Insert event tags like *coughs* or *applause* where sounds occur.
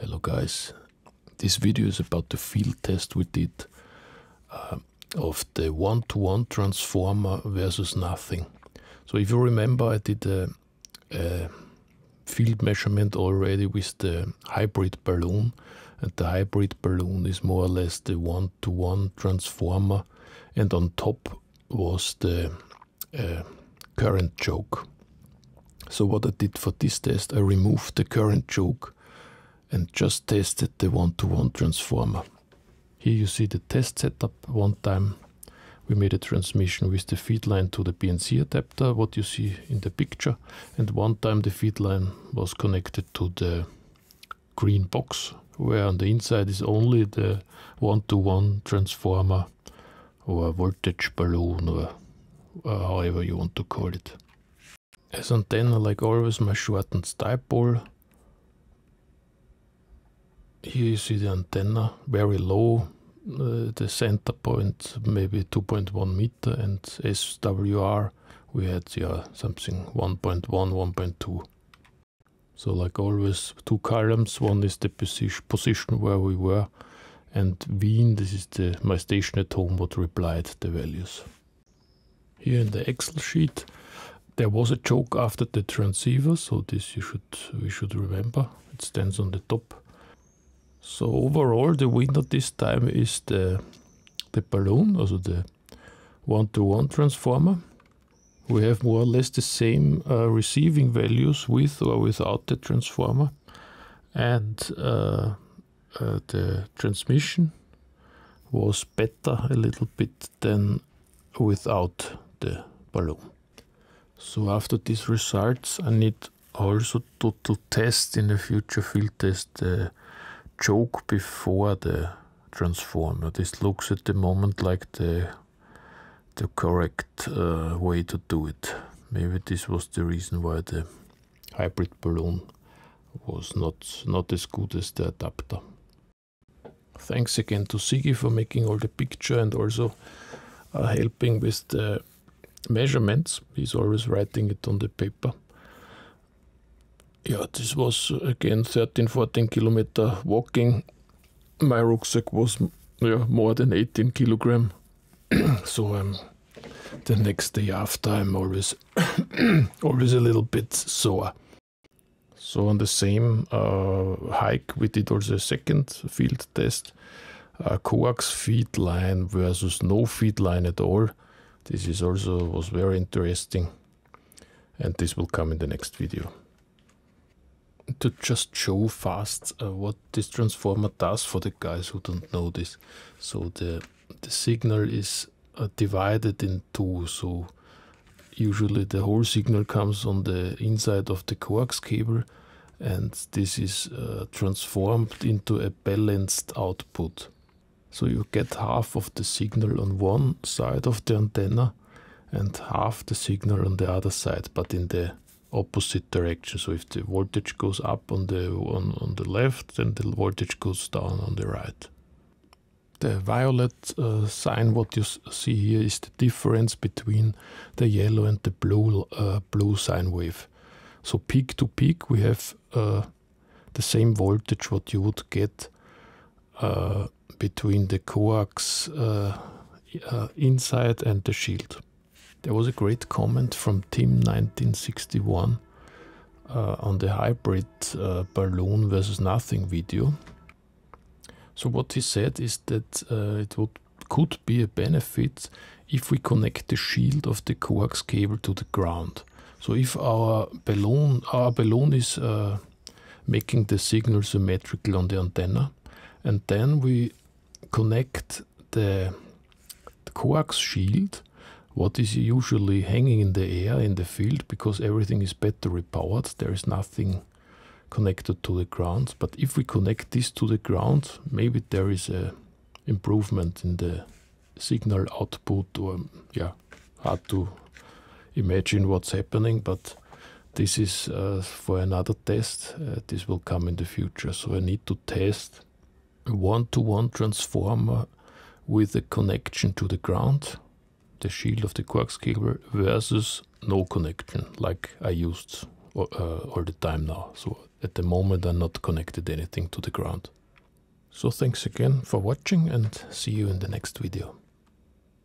Hello guys, this video is about the field test we did uh, of the one-to-one transformer versus nothing. So if you remember I did a, a field measurement already with the hybrid balun and the hybrid balun is more or less the one-to-one transformer and on top was the uh, current choke. So what I did for this test, I removed the current choke and just tested the one-to-one transformer. Here you see the test setup one time. We made a transmission with the feed line to the BNC adapter, what you see in the picture. And one time the feed line was connected to the green box, where on the inside is only the one-to-one transformer or voltage balun or uh, however you want to call it. As antenna, like always, my shortened dipole. Here you see the antenna, very low, uh, the center point maybe 2.1 meter and SWR we had yeah something 1.1 1.2 so like always two columns. One is the position position where we were and Wien this is the my station at home what replied the values. Here in the Excel sheet there was a choke after the transceiver so this you should we should remember. It stands on the top so overall the winner this time is the the balun also the one-to-one -one transformer we have more or less the same uh, receiving values with or without the transformer and uh, uh, the transmission was better a little bit than without the balun. So after these results, I need also to, to test in the future field test the choke before the transformer. This looks at the moment like the the correct uh, way to do it. Maybe this was the reason why the hybrid balun was not not as good as the adapter. Thanks again to Sigi for making all the picture and also uh, helping with the measurements. He's always writing it on the paper. Yeah, this was again 13 14 kilometer walking. My rucksack was yeah, more than 18 kilogram. *clears throat* so I'm the next day after I'm always *coughs* always a little bit sore. So on the same uh, hike, we did also a second field test, a coax feed line versus no feed line at all. This is also was very interesting, and this will come in the next video. To just show fast uh, what this transformer does for the guys who don't know this. So the the signal is uh, divided in two. So usually the whole signal comes on the inside of the coax cable and this is uh, transformed into a balanced output. So you get half of the signal on one side of the antenna and half the signal on the other side, but in the opposite direction. So if the voltage goes up on the on, on the left, then the voltage goes down on the right. The violet uh, sign, what you see here, is the difference between the yellow and the blue uh, blue sine wave. So peak to peak, we have uh, the same voltage what you would get uh, between the coax uh, uh, inside and the shield. There was a great comment from Tim 1961 uh, on the hybrid uh, balun versus nothing video. So what he said is that it would could be a benefit if we connect the shield of the coax cable to the ground. So if our balun, our balun is uh, making the signal symmetrical on the antenna, and then we connect the, the coax shield, what is usually hanging in the air in the field because everything is battery powered, there is nothing connected to the ground. But if we connect this to the ground, maybe there is a improvement in the signal output or yeah, hard to imagine what's happening, but this is uh, for another test. Uh, this will come in the future. So I need to test a one-to-one -one transformer with a connection to the ground, the shield of the cable, versus no connection, like I used uh, all the time now. So at the moment I'm not connected anything to the ground. So thanks again for watching and see you in the next video.